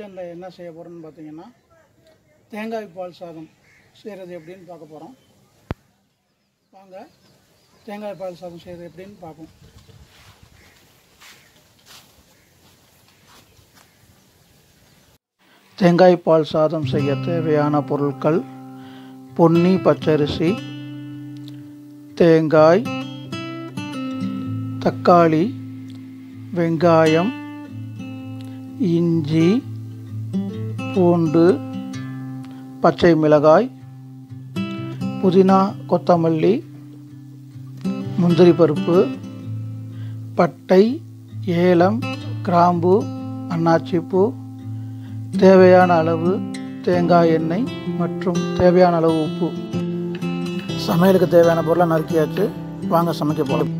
கிச்சனில் என்ன செய்ய போகிறோம்னு பார்த்தீங்கன்னா தேங்காய் பால் சாதம் செய்கிறது எப்படின்னு பார்க்க போகிறோம் வாங்க தேங்காய் பால் சாதம் செய்கிறது எப்படின்னு பார்ப்போம். தேங்காய் பால் சாதம் செய்ய தேவையான பொருட்கள் பொன்னி பச்சரிசி தேங்காய் தக்காளி வெங்காயம் இஞ்சி பூண்டு பச்சை மிளகாய் புதினா கொத்தமல்லி முந்திரி பருப்பு பட்டை ஏலம் கிராம்பு அன்னாச்சிப்பூ தேவையான அளவு தேங்காய் எண்ணெய் மற்றும் தேவையான அளவு உப்பு. சமையலுக்கு தேவையான பொருளாக நறுக்கியாச்சு. வாங்க சமைக்க போகலாம்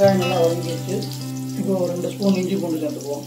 வெங்காயம் நல்லா வதங்கிடுச்சு இப்போ ஒரு ரெண்டு ஸ்பூன் இஞ்சி பூண்டு சேர்த்துக்குவோம்.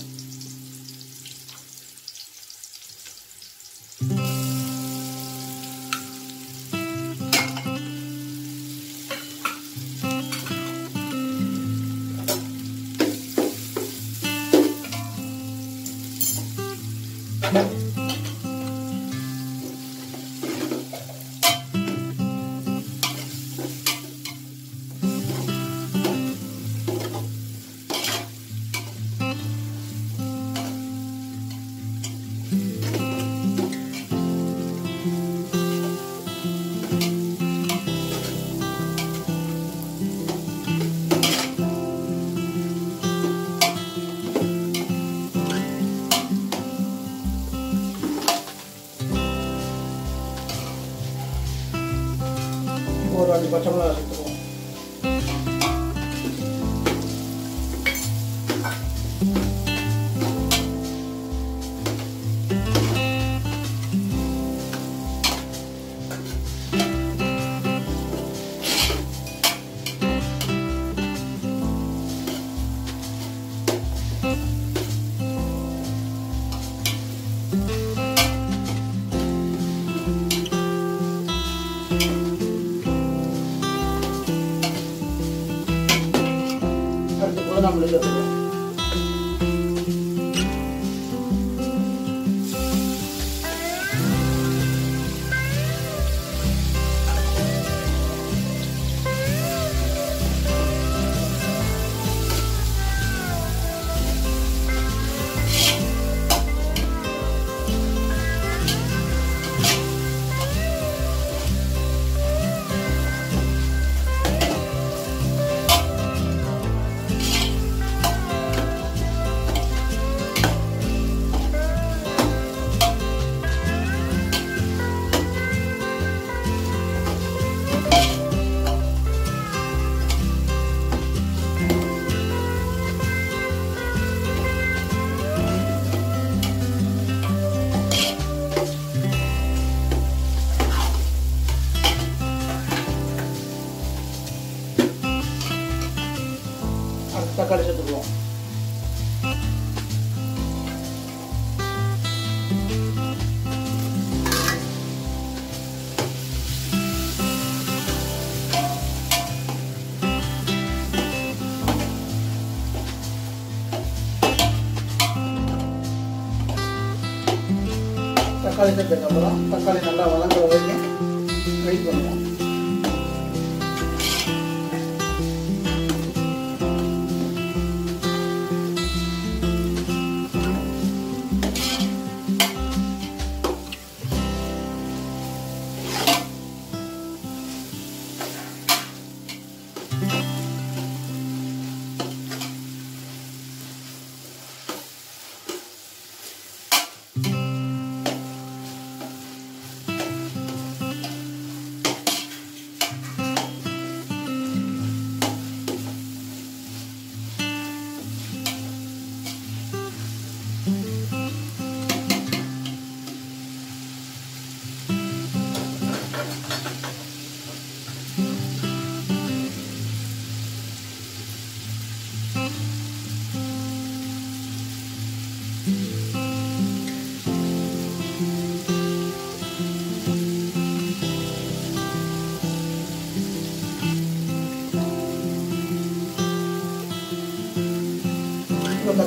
இப்போ தக்காளி சேர்த்ததுக்கப்புறம் தக்காளி நல்லா வதங்குற வரைக்கும் வெயிட் பண்ணுவோம்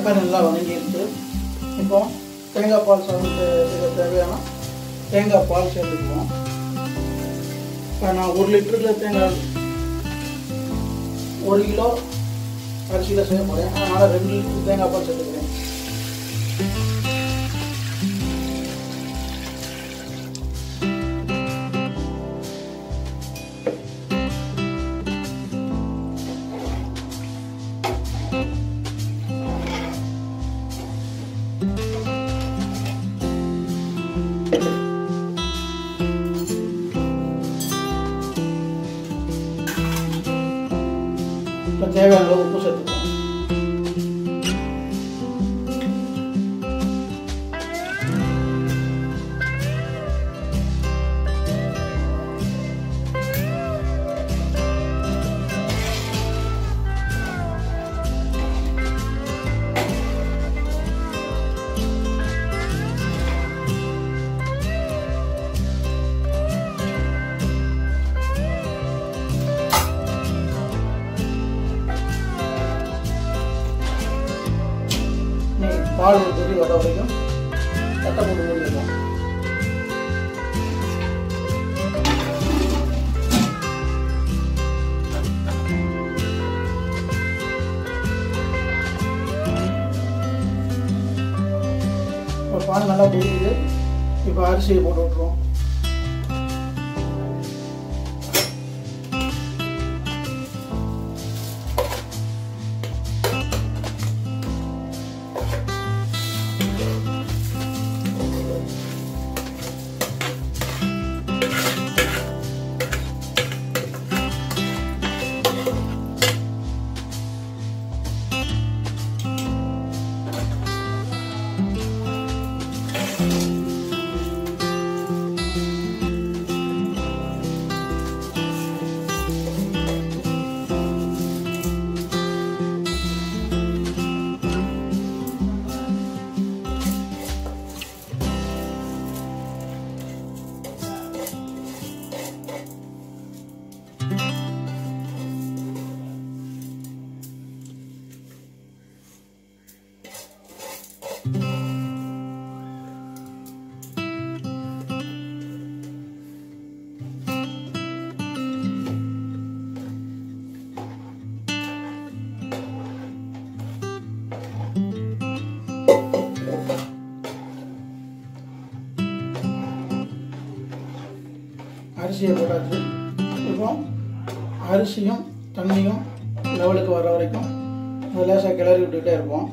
இப்போ தக்காளி நல்லா வதங்கிடுச்சு இப்போ தேங்காய் பால் சாதம் செய்ய தேவையான தேங்காய் பால் சேர்த்துக்குவோம். இப்போ நான் ஒரு லிட்டருக்கு தேங்காய் ஒரு கிலோ அரிசியில் செய்ய போகிறேன் அதனால் ரெண்டு லிட்டர் தேங்காய் பால் சேர்த்துக்கிறேன். பால் நல்லா கொதிக்குது இப்போ அரிசியை போட்டு விட்ருவோம் அரிசியை போட்டாச்சு இப்போ அரிசியும் தண்ணியும் லெவலுக்கு வர வரைக்கும் லேசாக கிளறி விட்டுக்கிட்டே இருப்போம்.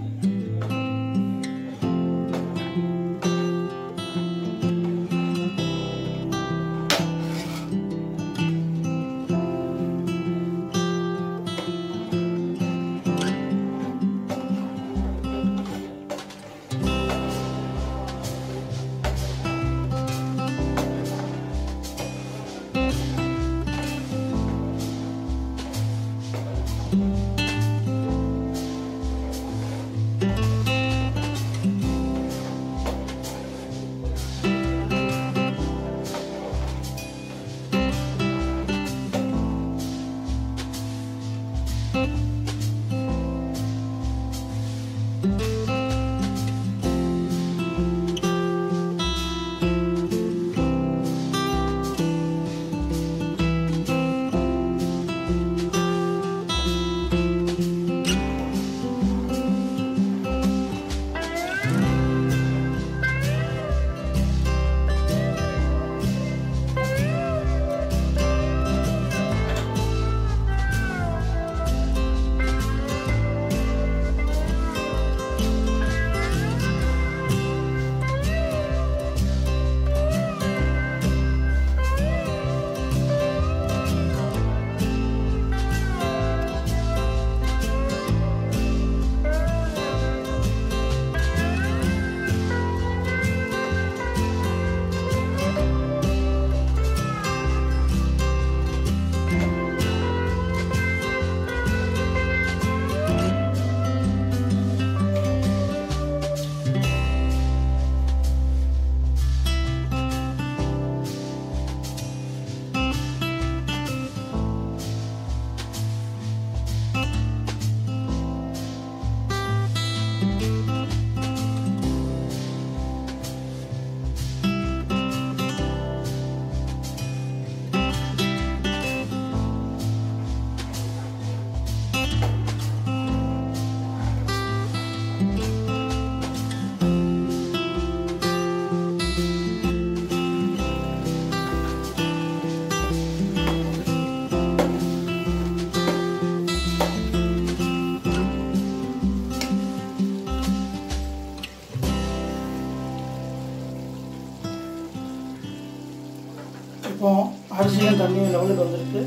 தண்ணியும் லெவலுக்கு வந்துருக்கு.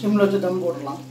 சிம்மில் வச்சு தம் போடலாம்.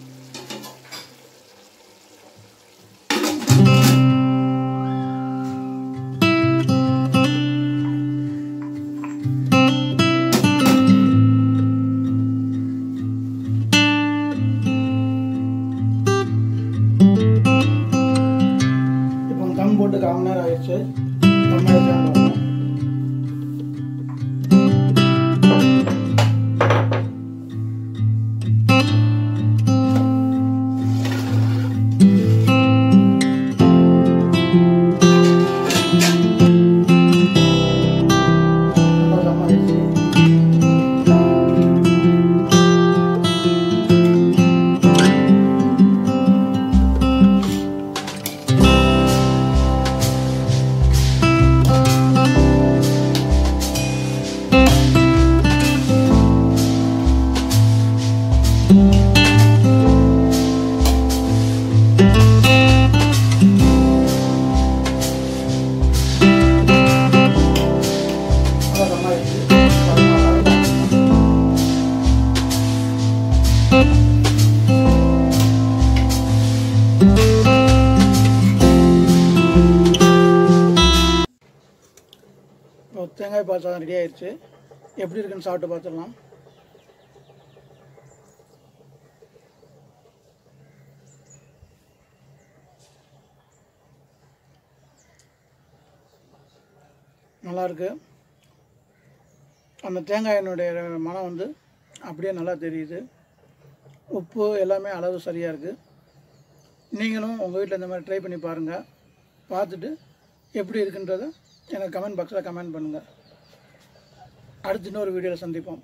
வெங்காய பால் சாதம் ரெடி ஆயிடுச்சு எப்படி இருக்குன்னு சாப்பிட்டு பார்த்துடலாம். நல்லா இருக்கு. அந்த தேங்காயினுடைய மனம் வந்து அப்படியே நல்லா தெரியுது. உப்பு எல்லாமே அளவு சரியாக இருக்குது நீங்களும் உங்கள் வீட்டில் இந்த மாதிரி ட்ரை பண்ணி பாருங்கள் பார்த்துட்டு எப்படி இருக்குன்றதை எனக்கு கமெண்ட் பாக்ஸில் கமெண்ட் பண்ணுங்கள் அடுத்து இன்னொரு வீடியோவில் சந்திப்போம்.